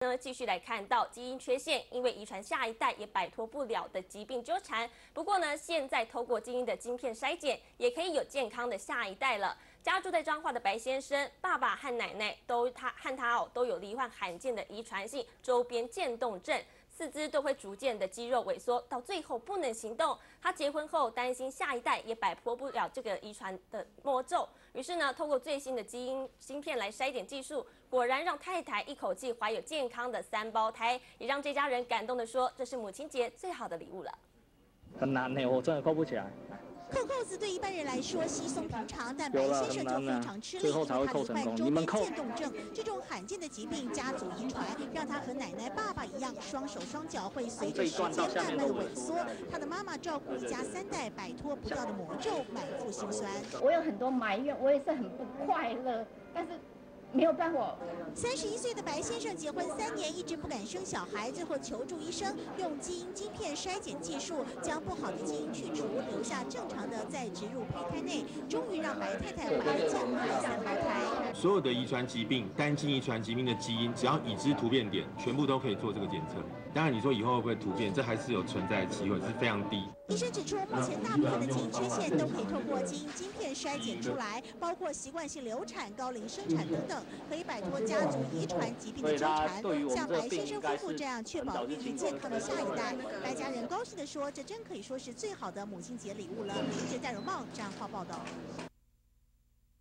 那，继续来看到基因缺陷，因为遗传下一代也摆脱不了的疾病纠缠。不过呢，现在透过基因的晶片筛检，也可以有健康的下一代了。家住在彰化的白先生，爸爸和奶奶都他和他哦都有罹患罕见的遗传性周边渐冻症。四肢都会逐渐的肌肉萎缩，到最后不能行动。他结婚后担心下一代也摆脱不了这个遗传的魔咒，于是呢，透过最新的基因芯片来筛检技术，果然让太太一口气怀有健康的三胞胎，也让这家人感动的说：“这是母亲节最好的礼物了。”很难呢，我真的扣不起来。扣扣子对一般人来说稀松平常，但白先生就非常吃力，因为他罹患周边渐冻症，这种罕见的疾病家族遗传，让他和奶奶、爸爸一样，双手双脚会随着时间慢慢萎缩。他的妈妈照顾一家三代，摆脱不掉的魔咒，满腹心酸。我有很多埋怨，我也是很不快乐，但是。没有办法。三十一岁的白先生结婚三年，一直不敢生小孩，最后求助医生，用基因晶片筛检技术将不好的基因去除，留下正常的再植入胚胎内，终于让白太太怀了健康的三胞胎。所有的遗传疾病、单基因遗传疾病的基因，只要已知突变点，全部都可以做这个检测。当然，你说以后会不会突变，这还是有存在的机会，是非常低。医生指出，目前大部分的基因缺陷都可以透过基因晶片筛检出来，包括习惯性流产、高龄生产等等，可以摆脱家族遗传疾病的纠缠。像白先生夫妇这样，确保孕育健康的下一代。白家人高兴地说：“这真可以说是最好的母亲节礼物了。”记者戴荣茂，这样报道。